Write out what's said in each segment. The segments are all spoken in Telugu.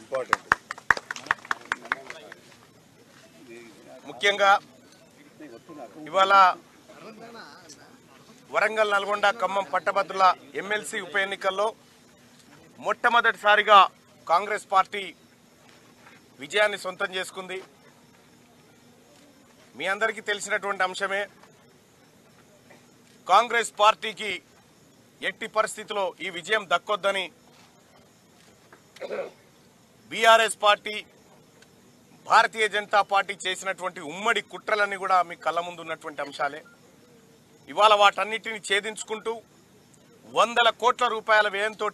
ఇంపార్టెంట్ ముఖ్యంగా ఇవాళ వరంగల్ నల్గొండ ఖమ్మం పట్టభద్రుల ఎమ్మెల్సీ ఉప ఎన్నికల్లో మొట్టమొదటిసారిగా కాంగ్రెస్ పార్టీ విజయాన్ని సొంతం చేసుకుంది. మీ అందరికీ తెలిసినటువంటి అంశమే కాంగ్రెస్ పార్టీకి ఎట్టి పరిస్థితిలో ఈ విజయం దక్కొద్దని బీఆర్ఎస్ పార్టీ భారతీయ జనతా పార్టీ చేసినటువంటి ఉమ్మడి కుట్రలన్నీ కూడా మీ కళ్ళ ముందు ఉన్నటువంటి అంశాలే. ఇవాళ వాటన్నిటిని ఛేదించుకుంటూ వందల కోట్ల రూపాయల వ్యయంతో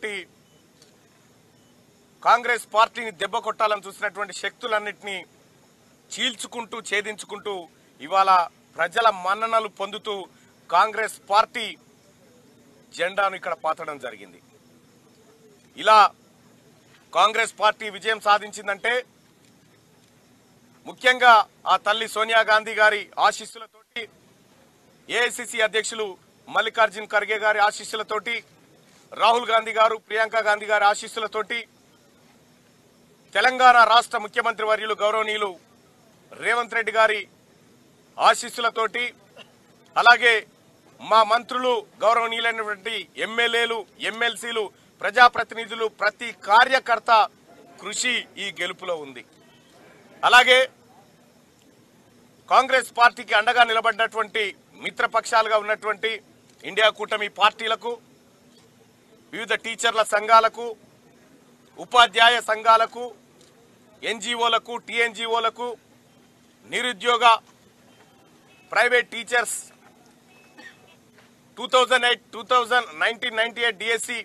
కాంగ్రెస్ పార్టీని దెబ్బ కొట్టాలని చూసినటువంటి శక్తులన్నింటినీ చీల్చుకుంటూ ఛేదించుకుంటూ ఇవాళ ప్రజల మన్ననలు పొందుతూ కాంగ్రెస్ పార్టీ జెండాను ఇక్కడ పాతడం జరిగింది. ఇలా కాంగ్రెస్ పార్టీ విజయం సాధించిందంటే ముఖ్యంగా ఆ తల్లి సోనియా గాంధీ గారి ఆశీస్సులతోటి ఏఐసిసి అధ్యక్షులు మల్లికార్జున్ ఖర్గే గారి ఆశీస్సులతోటి రాహుల్ గాంధీ గారు ప్రియాంక గాంధీ గారి ఆశీస్సులతోటి తెలంగాణ రాష్ట్ర ముఖ్యమంత్రి వర్యులు గౌరవనీయులు రేవంత్ రెడ్డి గారి ఆశీస్సులతోటి అలాగే మా మంత్రులు గౌరవనీయులైనటువంటి ఎమ్మెల్యేలు ఎమ్మెల్సీలు ప్రజాప్రతినిధులు ప్రతి కార్యకర్త కృషి ఈ గెలుపులో ఉంది. అలాగే కాంగ్రెస్ పార్టీకి అండగా నిలబడినటువంటి మిత్రపక్షాలుగా ఉన్నటువంటి ఇండియా కూటమి పార్టీలకు వివిధ టీచర్ల సంఘాలకు ఉపాధ్యాయ సంఘాలకు ఎన్జిఓలకు టీఎన్జిఓలకు నిరుద్యోగ private teachers two thousand eight two thousand nineteen ninety eight DSC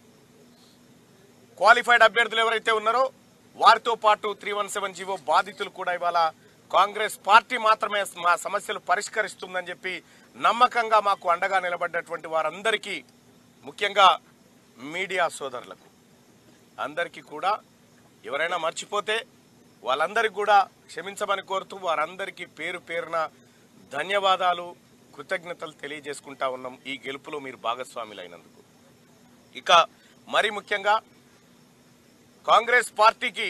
qualified అభ్యర్థులు ఎవరైతే ఉన్నారో వారితో పాటు త్రీ వన్ సెవెన్ జీవో బాధితులు కూడా ఇవాళ కాంగ్రెస్ పార్టీ మాత్రమే మా సమస్యలు పరిష్కరిస్తుందని చెప్పి నమ్మకంగా మాకు అండగా నిలబడ్డటువంటి వారందరికీ ముఖ్యంగా మీడియా సోదరులకు. అందరికీ కూడా ఎవరైనా మర్చిపోతే వాళ్ళందరికీ కూడా క్షమించమని కోరుతూ వారందరికీ పేరు పేరున ధన్యవాదాలు కృతజ్ఞతలు తెలియజేసుకుంటా ఉన్నాం ఈ గెలుపులో మీరు భాగస్వాములైనందుకు. ఇక మరి ముఖ్యంగా కాంగ్రెస్ పార్టీకి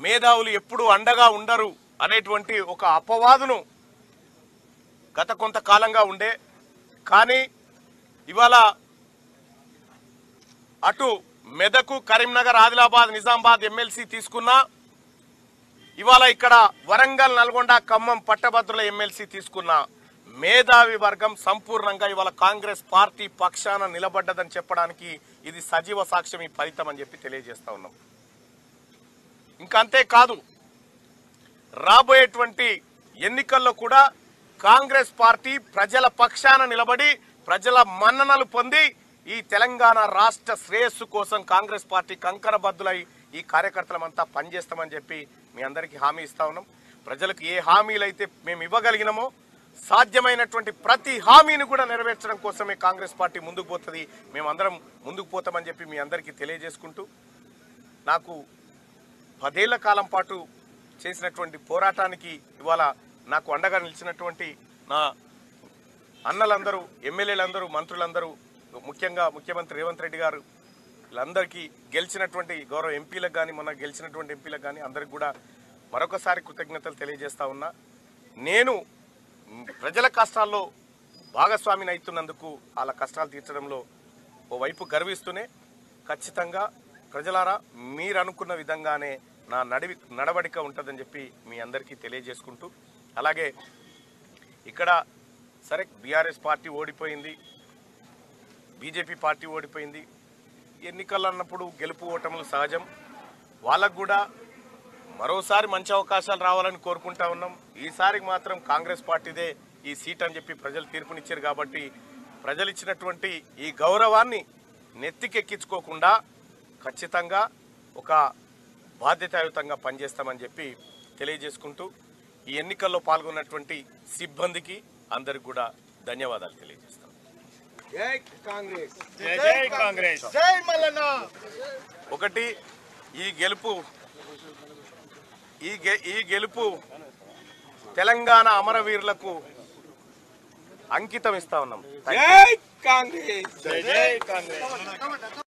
మేధావులు ఎప్పుడు అండగా ఉండరు అనేటువంటి ఒక అపవాదును గత కొంతకాలంగా ఉండే. కానీ ఇవాళ అటు మెదకు కరీంనగర్ ఆదిలాబాద్ నిజామాబాద్ ఎమ్మెల్సీ తీసుకున్నా ఇవాళ ఇక్కడ వరంగల్ నల్గొండ ఖమ్మం పట్టభద్రుల ఎమ్మెల్సీ తీసుకున్నా మేధావి వర్గం సంపూర్ణంగా ఇవాళ కాంగ్రెస్ పార్టీ పక్షాన నిలబడ్డదని చెప్పడానికి ఇది సజీవ సాక్ష్యం ఈ ఫలితం అని చెప్పి తెలియజేస్తా ఉన్నాం. ఇంకా అంతేకాదు రాబోయేటువంటి ఎన్నికల్లో కూడా కాంగ్రెస్ పార్టీ ప్రజల పక్షాన నిలబడి ప్రజల మన్ననలు పొంది ఈ తెలంగాణ రాష్ట్ర శ్రేయస్సు కోసం కాంగ్రెస్ పార్టీ కంకణబద్దులై ఈ కార్యకర్తలమంతా పనిచేస్తామని చెప్పి మీ అందరికీ హామీ ఇస్తా ఉన్నాం. ప్రజలకు ఏ హామీలైతే మేము ఇవ్వగలిగినామో సాధ్యమైనటువంటి ప్రతి హామీని కూడా నెరవేర్చడం కోసమే కాంగ్రెస్ పార్టీ ముందుకు పోతుంది. మేమందరం ముందుకు పోతామని చెప్పి మీ అందరికీ తెలియజేసుకుంటూ నాకు పదేళ్ళ కాలం పాటు చేసినటువంటి పోరాటానికి ఇవాళ నాకు అండగా నిలిచినటువంటి నా అన్నలందరూ ఎమ్మెల్యేలందరూ మంత్రులందరూ ముఖ్యంగా ముఖ్యమంత్రి రేవంత్ రెడ్డి గారు వీళ్ళందరికీ గెలిచినటువంటి గౌరవ ఎంపీలకు కానీ మొన్న గెలిచినటువంటి ఎంపీలకు కానీ అందరికి కూడా మరొకసారి కృతజ్ఞతలు తెలియజేస్తా ఉన్నా. నేను ప్రజల కష్టాల్లో భాగస్వామిని అవుతున్నందుకు వాళ్ళ కష్టాలు తీర్చడంలో ఓవైపు గర్విస్తూనే ఖచ్చితంగా ప్రజలారా మీరు అనుకున్న విధంగానే నా నడివి నడవడిక ఉంటుందని చెప్పి మీ అందరికీ తెలియజేసుకుంటూ అలాగే ఇక్కడ సరే బీఆర్ఎస్ పార్టీ ఓడిపోయింది బీజేపీ పార్టీ ఓడిపోయింది ఎన్నికలు అన్నప్పుడు గెలుపు ఓటములు సహజం వాళ్ళకు కూడా మరోసారి మంచి అవకాశాలు రావాలని కోరుకుంటా ఉన్నాం. ఈసారికి మాత్రం కాంగ్రెస్ పార్టీదే ఈ సీట్ అని చెప్పి ప్రజలు తీర్పునిచ్చారు కాబట్టి ప్రజలు ఇచ్చినటువంటి ఈ గౌరవాన్ని నెత్తికెక్కించుకోకుండా ఖచ్చితంగా ఒక బాధ్యతాయుతంగా పనిచేస్తామని చెప్పి తెలియజేసుకుంటూ ఈ ఎన్నికల్లో పాల్గొన్నటువంటి సిబ్బందికి అందరికి కూడా ధన్యవాదాలు తెలియజేస్తాం. జై కాంగ్రెస్. జై కాంగ్రెస్. జై మల్లన్న. ఒకటి ఈ గెలుపు ఈ గె- ఈ గెలుపు తెలంగాణ అమరవీరులకు అంకితం ఇస్తా ఉన్నాం. జై కాంగ్రెస్. జై కాంగ్రెస్.